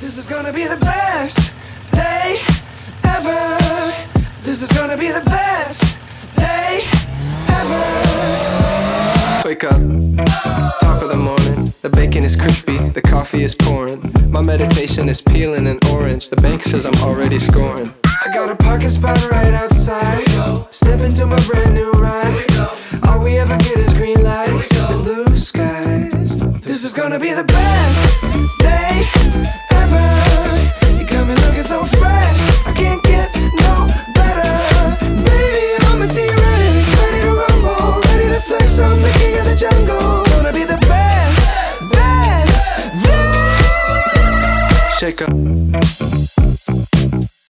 This is gonna be the best day ever. This is gonna be the best day ever. Wake up, top of the morning. The bacon is crispy, the coffee is pouring. My meditation is peeling an orange. The bank says I'm already scoring. I got a parking spot right outside. Step into my brand new ride. All we ever get is green lights and blue skies. This is gonna be the best. shake up.